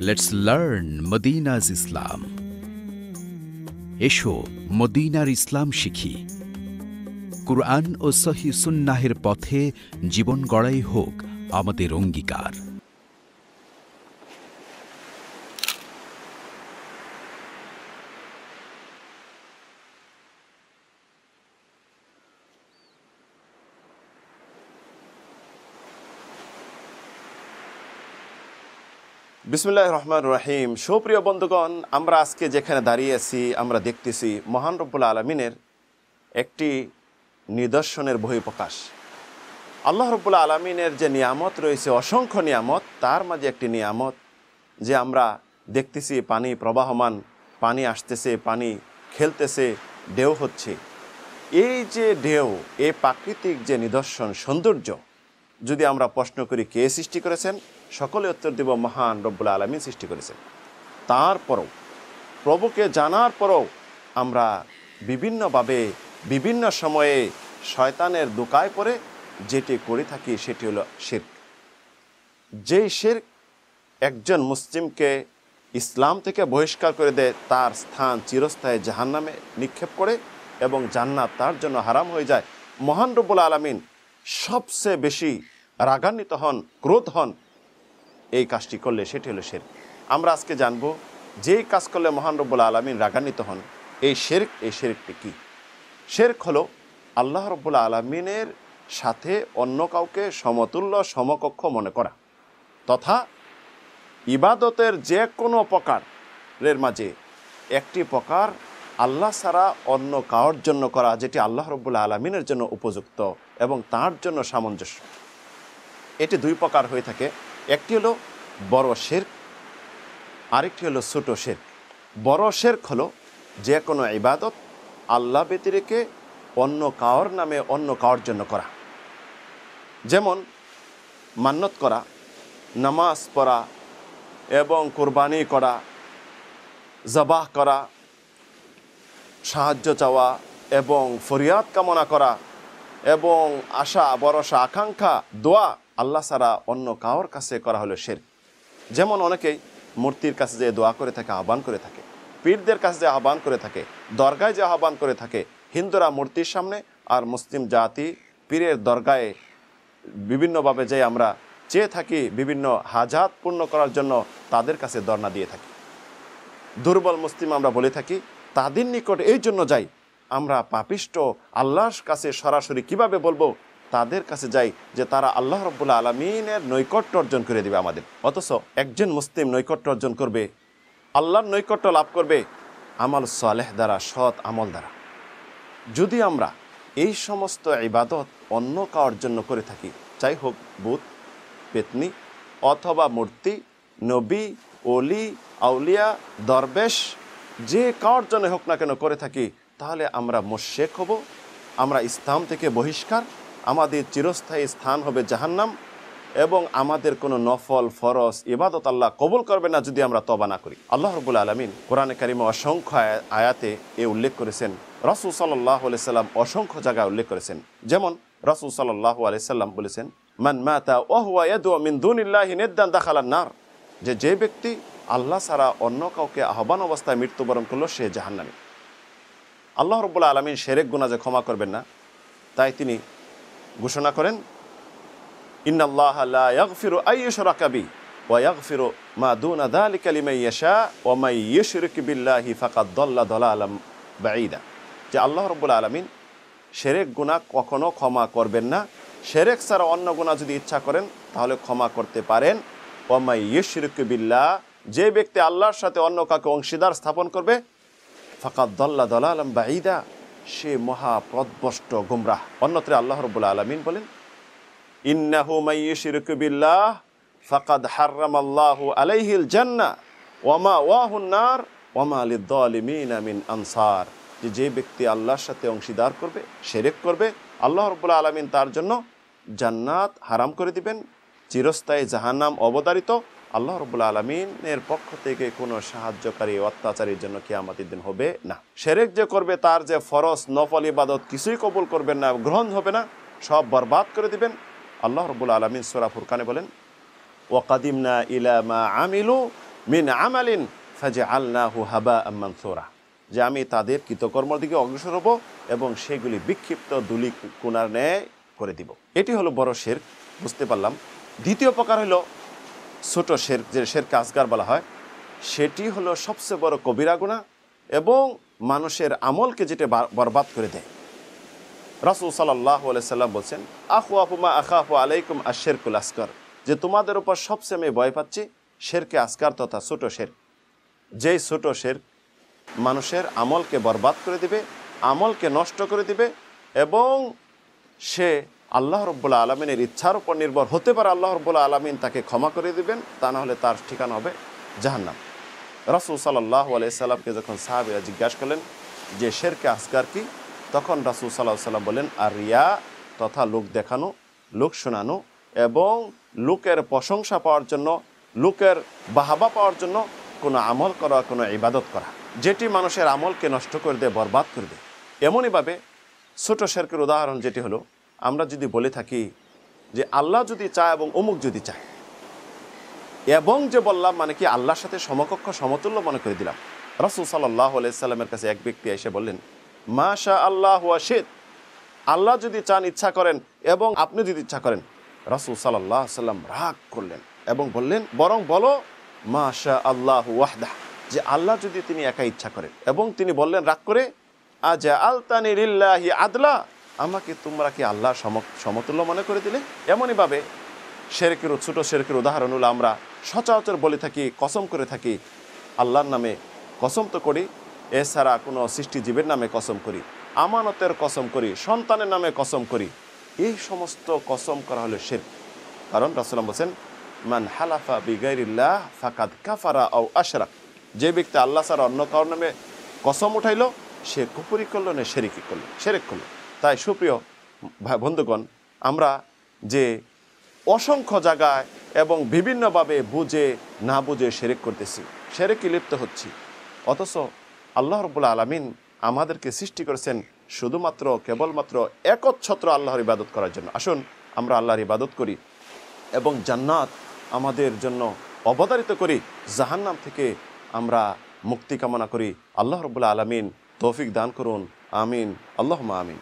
Let's learn মদিনাজ ইসলাম এসো, মদিনার ইসলাম শিখি। কুরআন ও সহি সুন্নাহের পথে জীবন গড়াই হোক আমাদের অঙ্গীকার। বিসমুল্লাহ রহমান রহিম সুপ্রিয় বন্ধুগণ, আমরা আজকে যেখানে দাঁড়িয়ে আছি, আমরা দেখতেছি মহান রব্বুল আলমিনের একটি নিদর্শনের বহিঃপ্রকাশ। আল্লাহ রব্বুল আলমিনের যে নিয়ামত রয়েছে, অসংখ্য নিয়ামত, তার মাঝে একটি নিয়ামত যে আমরা দেখতেছি, পানি প্রবাহমান, পানি আসতেছে, পানি খেলতেছে, ঢেউ হচ্ছে। এই যে ঢেউ, এই প্রাকৃতিক যে নিদর্শন, সৌন্দর্য যদি আমরা প্রশ্ন করি, কে সৃষ্টি করেছেন? সকলে উত্তর দেব, মহান রব্বুল আলমী সৃষ্টি করেছেন। তারপরও, প্রভুকে জানার পরও আমরা বিভিন্নভাবে, বিভিন্ন সময়ে শয়তানের দোকায় পড়ে যেটি করে থাকি, সেটি হলো শির্ক। যেই শির্ক একজন মুসলিমকে ইসলাম থেকে বহিষ্কার করে দেয়, তার স্থান চিরস্থায়ী জাহান্নামে নিক্ষেপ করে এবং জান্নাত তার জন্য হারাম হয়ে যায়। মহান রব্বুল আলমিন সবচেয়ে বেশি রাগান্বিত হন, ক্রোধ হন, এই কাজটি করলে সেটি হলো শের আমরা আজকে জানব যেই কাজ করলে মহান রব্বুল আলমিন রাগান্বিত হন, এই শেরক, এই শেরকটি কী? শেরক হলো আল্লাহ রব্বুল আলমিনের সাথে অন্য কাউকে সমতুল্য, সমকক্ষ মনে করা তথা ইবাদতের যে কোনো প্রকারের মাঝে একটি প্রকার আল্লাহ ছাড়া অন্য কারোর জন্য করা যেটি আল্লাহ রব্বুল আলমিনের জন্য উপযুক্ত এবং তার জন্য সামঞ্জস্য। এটি দুই প্রকার হয়ে থাকে। একটি হলো বড় শেরক, আরেকটি হলো ছোট শেরক। বড় শেরক হলো যে কোনো ইবাদত আল্লাহ ব্যতিরেকে অন্য কাওর নামে অন্য কাওর জন্য করা। যেমন মান্যত করা, নামাজ পড়া এবং কোরবানি করা, জবাহ করা সাহায্য চাওয়া এবং ফরিয়াদ কামনা করা এবং আশা, ভরসা, আকাঙ্ক্ষা, দোয়া আল্লাহ ছাড়া অন্য কাওর কাছে করা হলো শের যেমন অনেকেই মূর্তির কাছে যে দোয়া করে থাকে, আহ্বান করে থাকে, পীরদের কাছে যে আহ্বান করে থাকে, দরগায় যে আহ্বান করে থাকে, হিন্দুরা মূর্তির সামনে আর মুসলিম জাতি পীরের দরগায় বিভিন্নভাবে যে আমরা চেয়ে থাকি, বিভিন্ন হাজাত পূর্ণ করার জন্য তাদের কাছে দর্ণা দিয়ে থাকি। দুর্বল মুসলিম আমরা বলে থাকি তাদের নিকট এই জন্য যাই। আমরা পাপিষ্ট, আল্লাহর কাছে সরাসরি কীভাবে বলব? তাদের কাছে যাই যে তারা আল্লাহ রব্বুল্লা আলমিনের নৈকট্য অর্জন করে দেবে আমাদের। অথচ একজন মুসলিম নৈকট্য অর্জন করবে, আল্লাহর নৈকট্য লাভ করবে আমল সালেহ দ্বারা, সৎ আমল দ্বারা। যদি আমরা এই সমস্ত ইবাদত অন্য কাওয়ার জন্য করে থাকি চাই হোক বুধ পেতনি অথবা মূর্তি, নবী অলি আউলিয়া, দরবেশ যে কার জন্য হোক না কেন করে থাকি, তাহলে আমরা মোশেক হব, আমরা ইসলাম থেকে বহিষ্কার, আমাদের চিরস্থায়ী স্থান হবে জাহান্নাম, এবং আমাদের কোনো নফল ফরস ইবাদত আল্লাহ কবুল করবে না যদি আমরা তবা না করি। আল্লাহ রবুল আলমিন কোরআনে কারিমে অসংখ্য আয়া- আয়াতে এ উল্লেখ করেছেন। রসুল সাল্লাহ সাল্লাম অসংখ্য জায়গায় উল্লেখ করেছেন। যেমন রসুল সাল্লাহ সাল্লাম বলেছেন, মান মাতা ওহুয়া মিন দুনিল্লাহি নিদ্দান দাখালান নার। যে যে ব্যক্তি আল্লাহ ছাড়া অন্য কাউকে আহ্বান অবস্থায় মৃত্যুবরণ করল সে জাহান্নামী। আল্লাহ রব্বুল্লা আলমিন শেরেক গুণা যে ক্ষমা করবেন না, তাই তিনি ঘোষণা করেন যে আল্লাহ রব্বুল আলামিন শেরেক গুনাহ কখনো ক্ষমা করবেন না। শেরেক ছাড়া অন্য গুনাহ যদি ইচ্ছা করেন, তাহলে ক্ষমা করতে পারেন। মান ইউশরিক বিল্লাহ যে ব্যক্তি আল্লাহর সাথে অন্য কাকে অংশীদার স্থাপন করবে, ফাকাদ দল্লা আলম বাঈদা, সে মহা পদভষ্ট গুমরাহ। অন্যত্রে আল্লাহ রব্বুল আলমিন বলেন, ইন্নাহু মাইয়ুশরিকু বিল্লাহ, ফাকাদ হাররামাল্লাহু আলাইহিল জান্নাহ ওয়ামা ওয়াহুন নার ওয়ামা লিদ্দালিমিনা আমিন আনসার। যে যে ব্যক্তি আল্লাহর সাথে অংশীদার করবে, শিরক করবে, আল্লাহ রব্বুল আলামিন তার জন্য জান্নাত হারাম করে দিবেন, চিরস্থায়ী জাহান্নাম অবতারিত আল্লাহ রব্বুল আলমিনের পক্ষ থেকে কোনো সাহায্যকারী অত্যাচারীর জন্য কিয়ামতের দিন হবে না। সেরেক যে করবে, তার যে ফরজ, নফল, ইবাদত কিছুই কবুল করবেন না, গ্রহণ হবে না, সব বরবাদ করে দিবেন। আল্লাহ রব্বুল আলমিন সোরা ফুরকানে বলেন, ওয়াকাদিমনা ইলা মা আমিলু মিন আমালিন ফাজে আল্লাহু হাবা মানসুরা। যে আমি তাদের কৃতকর্মর দিকে অগ্রসর হব এবং সেগুলি বিক্ষিপ্ত দুলি কোনার ন্যায় করে দিব। এটি হলো বড় শের বুঝতে পারলাম। দ্বিতীয় প্রকার হলো ছোট শের যে শেরকে আসগার বলা হয়, সেটি হলো সবচেয়ে বড় কবিরা গুণা এবং মানুষের আমলকে যেটা বরবাদ করে দেয়। রাসুল সাল্লাহ সাল্লাম বলছেন আহু আফুমা আখাফু আলাইকুম আশেরকুল আসকার যে তোমাদের উপর সবচেয়ে আমি ভয় পাচ্ছি শেরকে আসকার তথা ছোট শের। যেই ছোট শের মানুষের আমলকে বরবাদ করে দিবে, আমলকে নষ্ট করে দিবে এবং সে আল্লাহ রব্বুল্লা আলমিনের ইচ্ছার উপর নির্ভর হতে পারে আল্লাহ রব্বুল্লা আলমিন তাকে ক্ষমা করে দিবেন, তা না হলে তার ঠিকানা হবে জাহান্নাম। রাসুল সাল্লাহ আলাইসাল্লামকে যখন সাহাবিরা জিজ্ঞাসা করলেন যে, শেরকে আসগার কি? তখন রাসুল সাল্লাহ সাল্লাম বলেন আর রিয়া তথা লোক দেখানো, লোক শোনানো এবং লোকের প্রশংসা পাওয়ার জন্য, লোকের বাহাবা পাওয়ার জন্য কোনো আমল করা, কোনো ইবাদত করা। যেটি মানুষের আমলকে নষ্ট করে দেয়, বরবাদ করে দেয়। এমনইভাবে ছোট শেরকের উদাহরণ যেটি হলো আমরা যদি বলে থাকি যে আল্লাহ যদি চায় এবং অমুক যদি চায়, এবং যে বললাম মানে কি আল্লাহর সাথে সমকক্ষ, সমতুল্য মনে করে দিলাম, রসুল সাল্লাহ আলাইসাল্লামের কাছে এক ব্যক্তি এসে বললেন মা শাহ আল্লাহ শেদ আল্লাহ যদি চান ইচ্ছা করেন এবং আপনি যদি ইচ্ছা করেন। রসুল সাল্লাহ সাল্লাম রাগ করলেন এবং বললেন, বরং বলো মা শাহ আল্লাহ ওয়াহদা যে আল্লাহ যদি তিনি একা ইচ্ছা করেন। এবং তিনি বললেন রাগ করে আজা আলতানি আদলা আমাকে তোমরা কি আল্লাহ সমতুল্য মনে করে দিলে? এমনইভাবে শেরকের ছোট শেরকের উদাহরণ হলো আমরা সচরাচর বলে থাকি, কসম করে থাকি, আল্লাহর নামে কসম তো করি, এছাড়া কোনো সৃষ্টিজীবের নামে কসম করি, আমানতের কসম করি, সন্তানের নামে কসম করি। এই সমস্ত কসম করা হলো শের। কারণ রাসুলাম বলছেন, মান হালাফা বিগাইরিল্লাহ ফাকাদ কাফারা ও আশরাক। যে ব্যক্তি আল্লাহ ছাড়া অন্য কারোর নামে কসম উঠাইল, সে কুপুরি করল না, শেরিকি করল, শেরেক করল। তাই সুপ্রিয় বন্ধুগণ, আমরা যে অসংখ্য জায়গায় এবং বিভিন্নভাবে বুঝে না বুঝে সেরেক করতেছি সেরেকি লিপ্ত হচ্ছি। অথচ আল্লাহ রবুল্লা আলমিন আমাদেরকে সৃষ্টি করেছেন শুধুমাত্র, কেবলমাত্র একচ্ছত্র আল্লাহর ইবাদত করার জন্য। আসুন, আমরা আল্লাহর ইবাদত করি এবং জান্নাত আমাদের জন্য অবতারিত করি। জাহান্নাম থেকে আমরা মুক্তি কামনা করি। আল্লাহ রবুল্লা আলমিন তৌফিক দান করুন। আমিন। আল্লাহ আমিন।